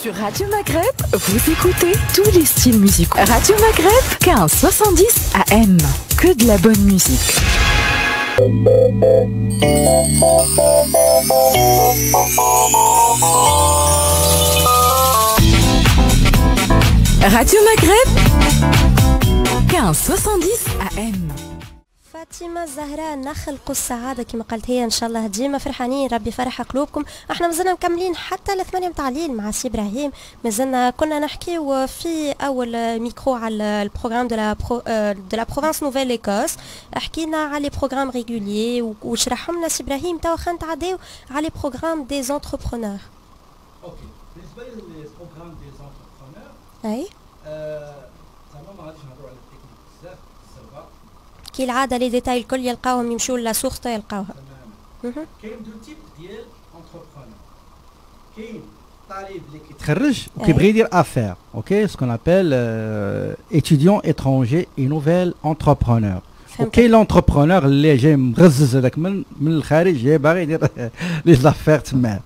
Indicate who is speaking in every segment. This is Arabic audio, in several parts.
Speaker 1: Sur Radio Maghreb, vous écoutez tous les styles musicaux. Radio Maghreb, 15 70 AM. Que de la bonne musique. Radio Maghreb, 15 70 AM.
Speaker 2: فاطمة الزهراء نخلق السعادة كما قالت هي إن شاء الله ديما فرحانين. ربي فرح قلوبكم. إحنا مازلنا مكملين حتى لثمانية متاع الليل مع سي إبراهيم. مازلنا كنا نحكيو في أول ميكرو على ال programme de la pro de la province Nouvelle-Écosse حكينا على les programmes réguliers وشرحهم لنا سي إبراهيم. توا خلينا نتعداو على les programmes des entrepreneurs
Speaker 3: en: OK بالنسبة les programmes des entrepreneurs
Speaker 2: أي
Speaker 3: زعما ما غاديش نهضروا على التكنيك بزاف السربه
Speaker 2: كي العادة les détails الكل يلقاوهم يمشوا ل
Speaker 3: source
Speaker 2: يلقاوها.
Speaker 3: كاين دو تيب ديال انتربرونور كاين طالب اللي كيتخرج
Speaker 4: تخرج وكيبغي يدير افير أوكي سكون ابل étranger et nouvel entrepreneur.
Speaker 2: فهمت
Speaker 4: وكاين لونتربرونور اللي جاي مغزز هذاك من من الخارج جاي باغي يدير لي زافير تما.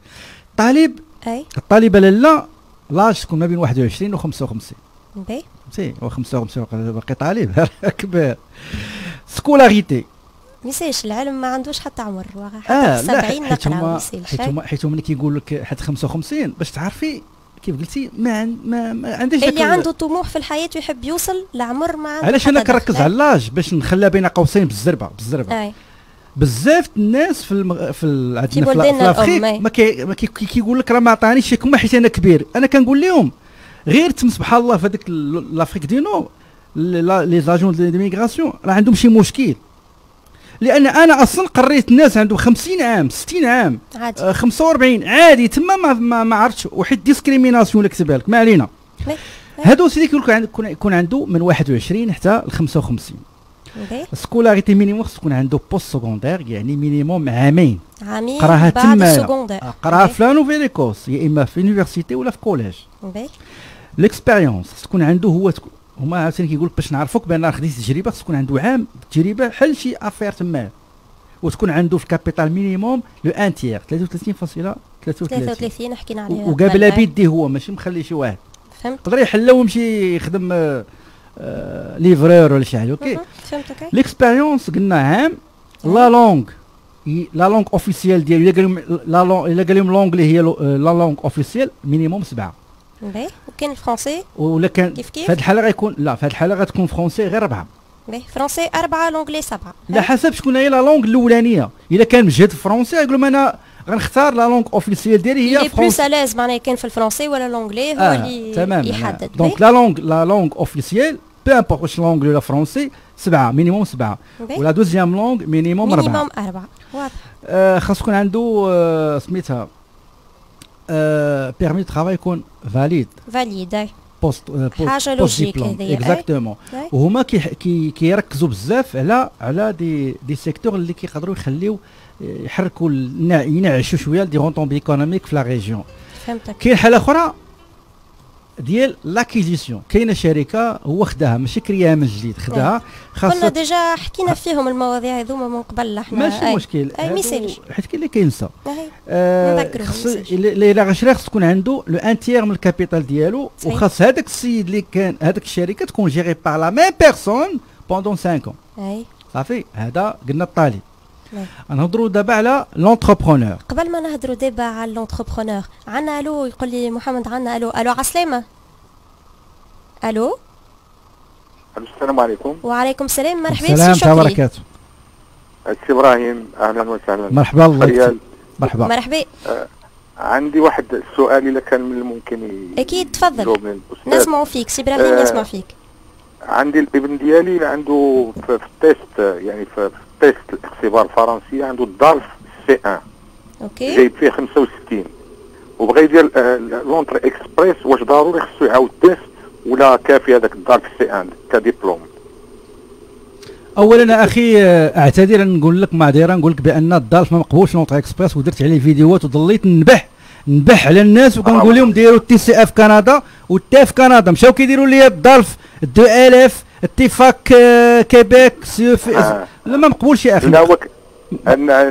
Speaker 4: طالب
Speaker 2: أي.
Speaker 4: الطالبه لالا لاج تكون ما بين 21 و 55
Speaker 2: باهي
Speaker 4: سي هو 55 باقي طالب كبير. سكولاريتي.
Speaker 2: ميسالش العلم ما عندوش حتى عمر. حتى
Speaker 4: لا
Speaker 2: 70
Speaker 4: حيت
Speaker 2: نقرأ
Speaker 4: هما
Speaker 2: ميسالش
Speaker 4: حيت هما حيت هما ملي كيقول لك حتى 55 باش تعرفي كيف قلتي ما عن- ما, ما عنديش داك
Speaker 2: اللي
Speaker 4: ال-
Speaker 2: عنده طموح في الحياة ويحب يوصل لعمر ما عنده
Speaker 4: علاش
Speaker 2: أنا
Speaker 4: كنركز. على اللاج؟ باش نخليها بين قوسين بالزربة بالزربة.
Speaker 2: أي.
Speaker 4: بزاف الناس في المغ... في. عندنا في,
Speaker 2: أي.
Speaker 4: ما, كي... ما كي... كي- كيقول لك راه ما عطانيش شيكما حيت أنا كبير. أنا كنقول لهم غير تم سبحان الله في هذيك ال- لافريك دي نو ل- les agents d'immigration راه عندهم شي مشكل. لأن أنا أصلا قريت الناس عندهم 50 عام 60 عام
Speaker 2: عادي.
Speaker 4: آه، 45 عادي تما ما ما, ما عرفتش. وحيت discrimination اللي كتبها لك ما علينا. هادو سيدي كيقول يكون عنده من 21 حتى ل 55
Speaker 2: باهي.
Speaker 4: scolarité minimum خص تكون عنده post-secondaire يعني minimum عامين.
Speaker 2: عامين
Speaker 4: قراها تما. آه، قراها في la Nouvelle-Écosse يا إما في université ولا في
Speaker 2: collège.
Speaker 4: ليكسبيريونس خص تكون عنده هو هما عاوتاني كيقول لك باش نعرفوك بأن راه خديتي تجربة خص تكون عنده عام تجربة حل شي افير تما وتكون عنده في الكابيتال مينيموم لو ان تيير 33.33
Speaker 2: 33 حكينا عليها
Speaker 4: وقابلها.
Speaker 2: أي.
Speaker 4: بيدي هو ماشي مخلي شي واحد
Speaker 2: فهمت
Speaker 4: يقدر يحلها ويمشي يخدم آه، آه، ليفرور ولا شي حاجة
Speaker 2: أوكي. فهمتك أي.
Speaker 4: ليكسبيريونس قلنا عام لا لونغ لا لونغ اوفيسيال ديالو إلا قال لهم لا لونغ إلا قال لهم لونغلي هي آه، لا لونغ اوفيسيال مينيموم سبعة
Speaker 2: باهي وكاين الفرنسي
Speaker 4: ولا كان
Speaker 2: كيف كيف؟
Speaker 4: في هذه الحاله غيكون لا في هذه الحاله غتكون فرونسي غير اربعه
Speaker 2: باهي فرنسي أربعة لونجلي سبعة
Speaker 4: على حسب شكون هي لا لونغ الاولانيه الا كان مجهد في الفرونسي يقول لهم أنا غنختار لا لونغ اوفيسيال ديالي هي
Speaker 2: بلوس
Speaker 4: فرونسي
Speaker 2: ألاز معناها كان في الفرنسي ولا لونجلي هو اللي
Speaker 4: تمام
Speaker 2: يحدد
Speaker 4: دونك لا لونغ لا لونغ اوفيسيال بو امبورت واش لونغ ولا فرونسي سبعه مينيموم سبعه. ولا دوزيام لونغ مينيموم اربعه
Speaker 2: مينيموم أربعة واضح
Speaker 4: آه، خاص يكون عنده آه، سميتها بيرمي ترافاي يكون فاليد
Speaker 2: فاليد.
Speaker 4: بوست
Speaker 2: حاجة لوجيك.
Speaker 4: اكزاكتومون. وهما كي كي كيركزوا بزاف على على دي دي سيكتور اللي كيقدروا يخليو يحركوا ينعشوا شوية دي رونتومب ايكونوميك في لا ريجيون
Speaker 2: فهمتك
Speaker 4: كاين حاله أخرى ديال لاكيزيسيون كاينة شركة هو خداها ماشي كرياها من جديد خداها
Speaker 2: كنا
Speaker 4: خاصة
Speaker 2: ديجا حكينا فيهم المواضيع هذوما من قبل إحنا
Speaker 4: ماشي
Speaker 2: أي.
Speaker 4: مشكل. حيت كاين اللي كينسى. آه،
Speaker 2: message.
Speaker 4: الا الا غشري خص تكون عنده le un tiers من ال capital
Speaker 2: ديالو.
Speaker 4: وخاص هذاك السيد اللي كان هذاك الشركة تكون gérée par la même personne pendant 5 ans
Speaker 2: أي
Speaker 4: صافي هذا قلنا الطالب. نهضروا دابا على لونتربرونور
Speaker 2: قبل ما نهضروا دابا على l'entrepreneur عنا ألو يقول لي محمد عنا ألو ألو عسلامة ألو؟
Speaker 5: السلام عليكم.
Speaker 2: وعليكم السلام مرحبا
Speaker 4: السلام
Speaker 2: بسي
Speaker 4: ورحمه وبركاته
Speaker 5: السي إبراهيم أهلا وسهلا.
Speaker 4: مرحبا الله. مرحبا.
Speaker 2: مرحبا.
Speaker 5: عندي واحد السؤال إذا كان من الممكن
Speaker 2: أكيد، تفضل. نسمعوا فيك سي إبراهيم
Speaker 5: آه،
Speaker 2: يسمع فيك.
Speaker 5: عندي الإبن ديالي عنده في ال test يعني في, في ال test الاختبار الفرنسي عنده ال DALF C1
Speaker 2: en: OK.
Speaker 5: جايب فيه 65 وبغى يدير l'Entrée express واش ضروري خصو يعاود test ولا كافي هذاك ال DALF C1 كدبلوم.
Speaker 4: اولا أخي اعتذر نقول لك معذره نقول لك بأن الدالف ما مقبولش لونتر إكسبريس ودرت عليه فيديوهات وضليت نبح نبح على الناس وكنقول لهم ديروا التي سي إف كندا والتي في كندا. مشاو كيديروا لي الدالف دو الاف اتفاق آه، كيبيك سي في
Speaker 5: آه.
Speaker 4: لا ما مقبولش يا أخي.
Speaker 5: لا هو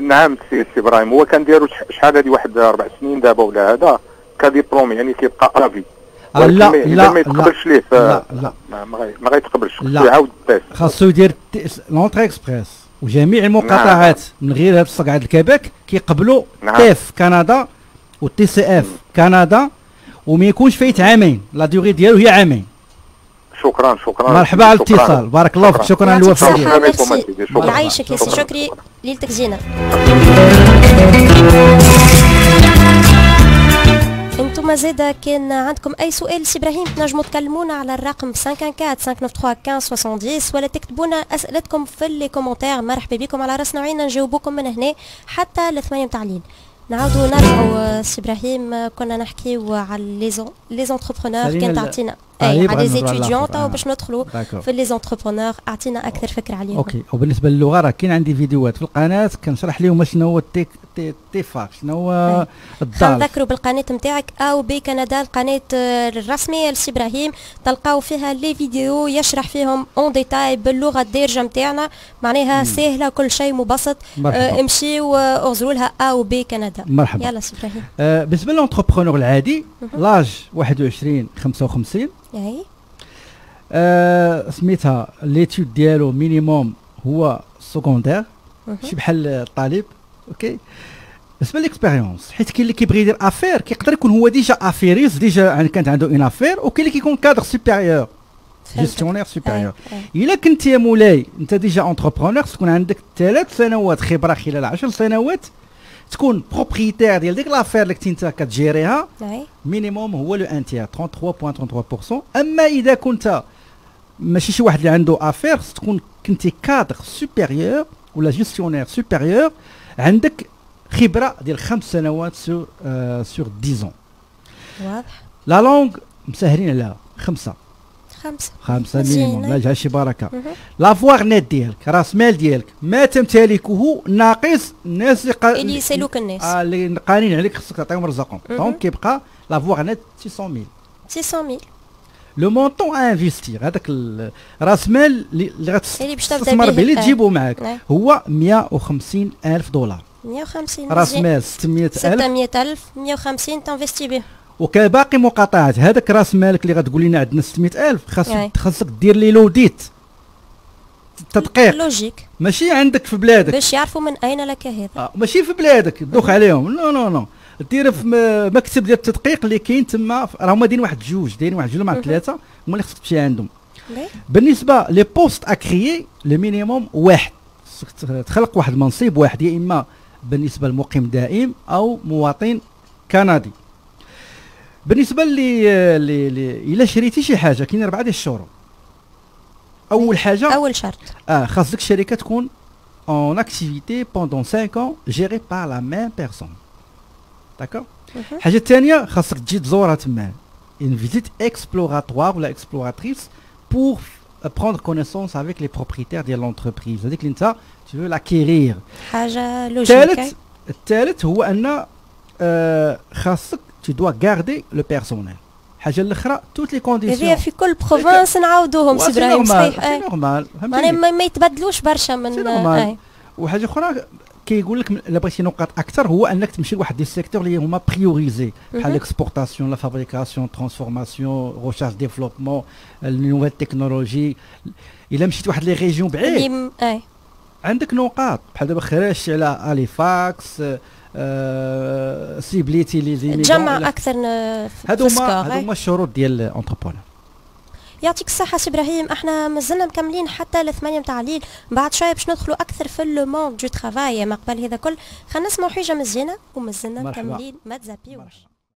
Speaker 5: نعم سي سي إبراهيم هو كان ديرو شح- شحال هذه واحد أربع سنين دابا ولا هذا كدبلوم يعني كيبقى أفي.
Speaker 4: آه، لا
Speaker 5: إذا
Speaker 4: لا
Speaker 5: ما
Speaker 4: لا
Speaker 5: يتقبلش ليه
Speaker 4: لا لا.
Speaker 5: ما ما غي- ما غيتقبلش.
Speaker 4: لا.
Speaker 5: خصو يعاود ال test
Speaker 4: خاصو يدير l'Entrée Express وجميع المقاطعات من غير هاد الصقعة الكيباك كيقبلوا
Speaker 5: نعم.
Speaker 4: TEF Canada وال TCF Canada وما يكونش فايت عامين. لا ديوغي ديالو هي عامين.
Speaker 5: شكرا شكرا
Speaker 4: مرحبا على
Speaker 5: شكراً.
Speaker 4: الاتصال بارك الله فيك شكرا الوفاء
Speaker 5: شكراً.
Speaker 2: يعيشك ياسر
Speaker 5: شكراً.
Speaker 2: شكري ليلتك زينة أنتم زادا كان عندكم اي سؤال سي إبراهيم تنجموا تكلمونا على الرقم 514 593 15 70 ولا تكتبونا اسئلتكم في les commentaires مرحبا بكم على راسنا وعينا نجاوبوكم من هنا حتى الثمانية متاع الليل نعاودوا نرجعوا سي إبراهيم آه، كنا نحكيو على les
Speaker 4: entrepreneurs
Speaker 2: كان تعطينا
Speaker 4: آه، أي
Speaker 2: على les
Speaker 4: étudiants.
Speaker 2: تو
Speaker 4: آه.
Speaker 2: باش ندخلوا في les entrepreneurs أعطينا أكثر فكرة عليهم.
Speaker 4: OK. وبالنسبة للغه راه كاين عندي فيديوهات في القناة كنشرح لهم شنو هو التيك TEFAQ شنو هو
Speaker 2: ال
Speaker 4: DALF
Speaker 2: نذكروا بالقناة نتاعك أو بي كندا القناة آه، الرسمية لسي إبراهيم. تلقاو فيها les vidéos يشرح فيهم en détail باللغة الدارجة نتاعنا معناها سهله كل شيء مبسط. آه، امشيو آه، اغزروا لها أو بي كندا.
Speaker 4: مرحبا.
Speaker 2: يلا سي إبراهيم
Speaker 4: آه بالنسبة لل entrepreneur العادي l'âge 21 55
Speaker 2: أي.
Speaker 4: آه سميتها l'étude ديالو minimum هو secondaire ماشي بحال الطالب OK؟ بالنسبة l'expérience حيت كاين اللي كيبغي يدير affaire كيقدر يكون هو déjà affaires déjà يعني كانت عنده une affaire وكاين اللي كيكون cadre supérieur gestionnaire supérieur إلا كنت يا مولاي أنت déjà entrepreneur تكون عندك ثلاث سنوات خبرة خلال 10 سنوات تكون propriétaire ديال ديك l'affaire اللي كنت انت كتجيريها minimum هو le un tiers 33.33% اما اذا كنت ماشي شي واحد اللي عنده affaire تكون كنتي cadre supérieur ولا gestionnaire supérieur عندك خبره ديال خمس سنوات sur آه sur 10
Speaker 2: واضح
Speaker 4: la langue مسهلين عليها خمسه
Speaker 2: خمسة
Speaker 4: خمسة
Speaker 2: مزيان، minimum.
Speaker 4: لا جا شي بركه
Speaker 2: مهم.
Speaker 4: l'avoir net ديالك راس مال ديالك ما تمتلكه ناقص الناس اللي قا-
Speaker 2: اللي يسالوك الناس
Speaker 4: آه اللي قانين عليك خصك تعطيهم رزقهم. donc كيبقى l'avoir net 600000
Speaker 2: 600000
Speaker 4: le montant à investir هذاك راس مال اللي غتستثمر
Speaker 2: به،
Speaker 4: به اللي. تجيبو معاك
Speaker 2: آه.
Speaker 4: هو 150 ألف دولار
Speaker 2: 150
Speaker 4: راس. مال 600 ألف
Speaker 2: 600000 150 ت investi به
Speaker 4: وكباقي مقاطعات. هذاك راس مالك اللي غتقول لنا عندنا 600 ألف.
Speaker 2: أي.
Speaker 4: خاصك خاصك دير لي l'audit. تدقيق.
Speaker 2: logique.
Speaker 4: ماشي عندك في بلادك.
Speaker 2: باش يعرفوا من أين لك هذا.
Speaker 4: آه ماشي في بلادك. تدوخ عليهم. non non non. دير في مكتب ديال التدقيق اللي كاين تما. ف- راه هما دايرين واحد جوج. دايرين واحد جوج مع. ثلاثة. هما اللي خصك تمشي عندهم.
Speaker 2: بالنسبة
Speaker 4: les postes à créer le minimum واحد. تخلق واحد المنصب واحد. يا إما بالنسبة لمقيم دائم أو مواطن كندي. بالنسبة لي لي لي إلا شريتي شي حاجة كاين أربعة ديال الشروط أول حاجة
Speaker 2: أول شرط.
Speaker 4: آه خاص ديك الشركة تكون en activité pendant 5 ans gérée par la même personne. D'accord
Speaker 2: مهم.
Speaker 4: الحاجة الثانية خاصك تجي تزورها تما. Une visite exploratoire ولا exploratrice pour prendre connaissance avec les propriétaires ديال l'entreprise. هذيك اللي انت tu veux l'acquérir.
Speaker 2: حاجة logique
Speaker 4: الثالث الثالث هو أن آه خاصك tu dois garder le personnel الحاجة الاخرى toutes les
Speaker 2: هذه
Speaker 4: conditions.
Speaker 2: في كل province نعاودوهم سي إبراهيم صحيح. أي. normal ما يتبدلوش برشا من
Speaker 4: normal.
Speaker 2: أي.
Speaker 4: وحاجة أخرى كيقول لك الا بغيتي نقاط أكثر هو أنك تمشي لواحد des secteurs اللي هما priorisés بحال.
Speaker 2: l'exportation
Speaker 4: la fabrication transformation recherche développement ال nouvelles technologies إلا مشيت واحد les régions بعيد.
Speaker 2: اي
Speaker 4: عندك نقاط. بحال دابا خرجتي على اليفاكس ciblé تي les environs
Speaker 2: تجمع أكثر
Speaker 4: هادو هما هادو. هما الشروط ديال ال entrepreneur
Speaker 2: يعطيك الصحة سي إبراهيم أحنا مازلنا مكملين حتى الثمانية متاع الليل. بعد شوية باش ندخلوا أكثر في le monde du travail ما قبل هذا كل. خلينا نسمعوا حاجة مزيانة ومازلنا. مكملين. ما تزابيوش.